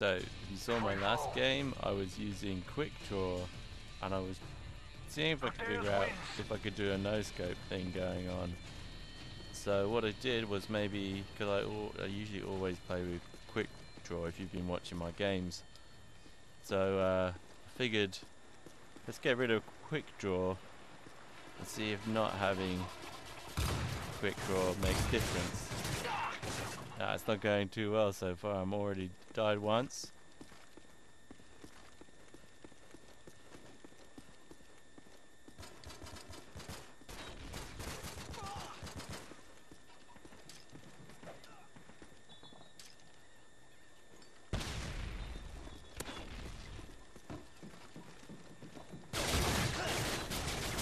So, if you saw my last game, I was using quick draw and I was seeing if I could figure out if I could do a no scope thing going on. So what I did was maybe, because I, I usually always play with quick draw if you've been watching my games. So uh, I figured let's get rid of quick draw and see if not having quick draw makes a difference. Nah, it's not going too well so far. I'm already died once.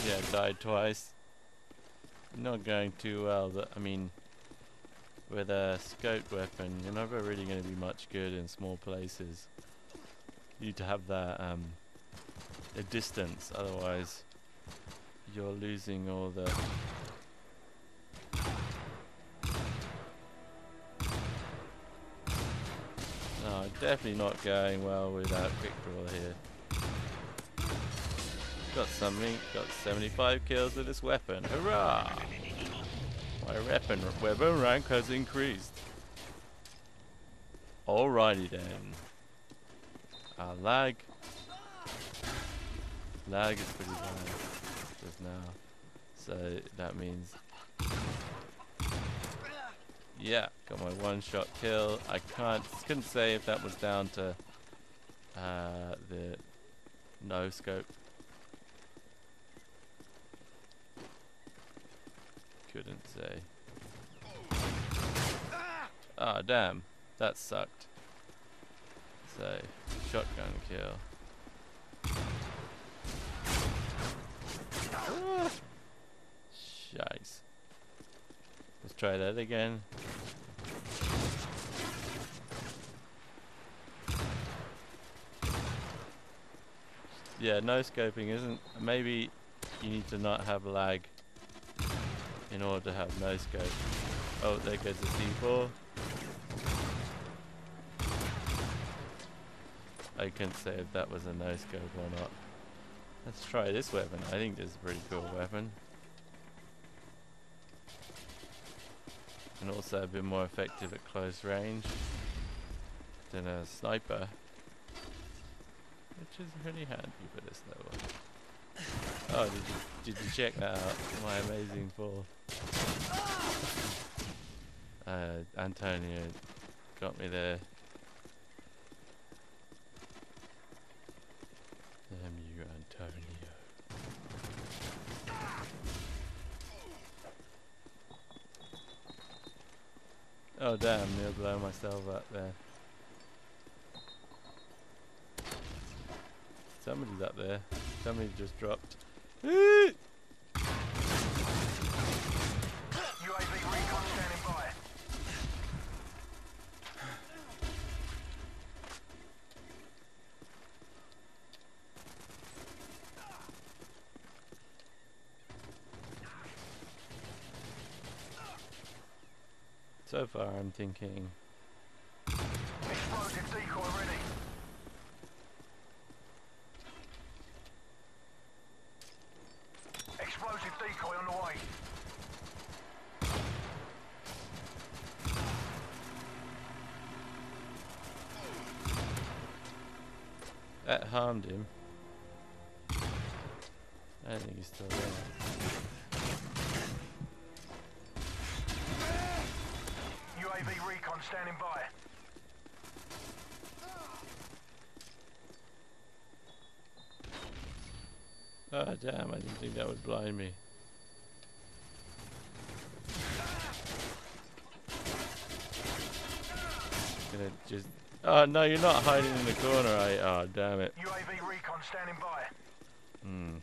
Yeah, died twice. Not going too well. I mean, with a scoped weapon, you're never really going to be much good in small places. You need to have that um, a distance, otherwise you're losing all the. No, definitely not going well without quick draw here. Got something, got 75 kills with this weapon. Hurrah! My weapon, weapon rank has increased. Alrighty then. Uh, lag. Lag is pretty bad just now. So that means... Yeah, got my one shot kill. I can't, couldn't say if that was down to uh, the no scope couldn't say. Ah, damn. That sucked. So, shotgun kill. Ah. Let's try that again. Yeah, no scoping isn't. Maybe you need to not have lag in order to have no scope. Oh, there goes the C4. I couldn't say if that was a no scope or not. Let's try this weapon. I think this is a pretty cool weapon. And also a bit more effective at close range than a sniper. Which is really handy for this level. Oh, did you, did you check that out? My amazing fall. Uh, Antonio got me there. Damn you, Antonio. Oh damn, nearly blow myself up there. Somebody's up there. Somebody just dropped. So far I'm thinking... Explosive decoy ready. Explosive decoy on the way. That harmed him. I don't think he's still there. Recon standing by. Oh damn, I didn't think that would blind me. Gonna just... Oh no, you're not hiding in the corner, I... Oh damn it. UAV recon standing by. Hmm.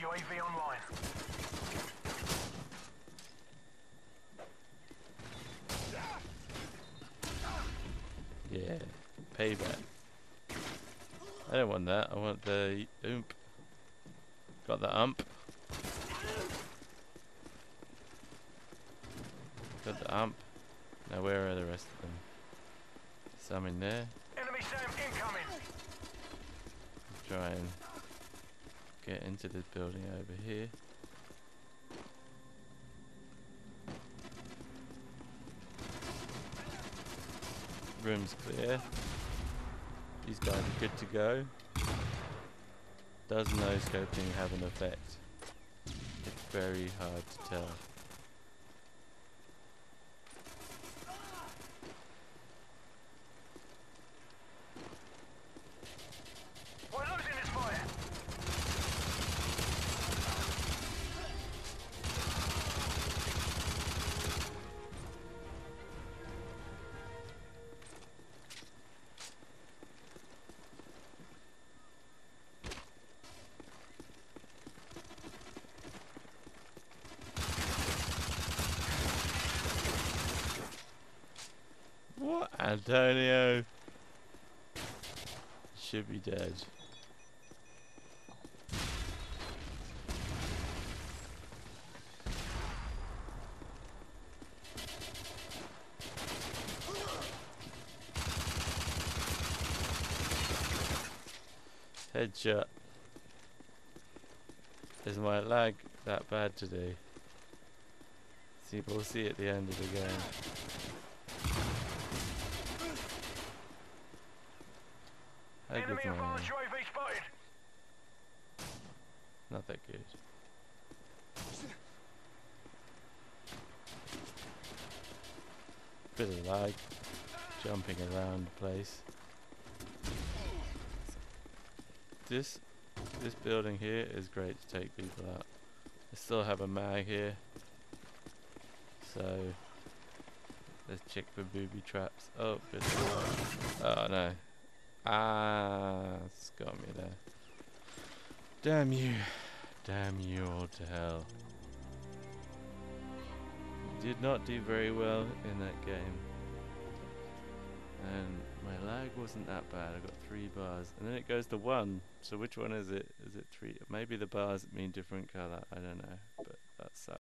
UAV online. Yeah. I don't want that, I want the oomp. Got the ump. Got the ump. Now where are the rest of them? Some in there. Enemy SAM incoming. Try and get into this building over here. Room's clear. These guys are good to go. Does no scoping have an effect? It's very hard to tell. Antonio should be dead. Headshot. Is my lag that bad today? See, we'll see at the end of the game. How Enemy good's my advanced aim? UAV spotted. Not that good. Bit of lag, jumping around the place. This this building here is great to take people out. I still have a mag here, so let's check for booby traps. Oh, bit of oh no, ah, it's got me there. Damn you. Damn you all to hell. Did not do very well in that game. And my lag wasn't that bad. I got three bars. And then it goes to one. So which one is it? Is it three? Maybe the bars mean different colour. I don't know. But that sucks.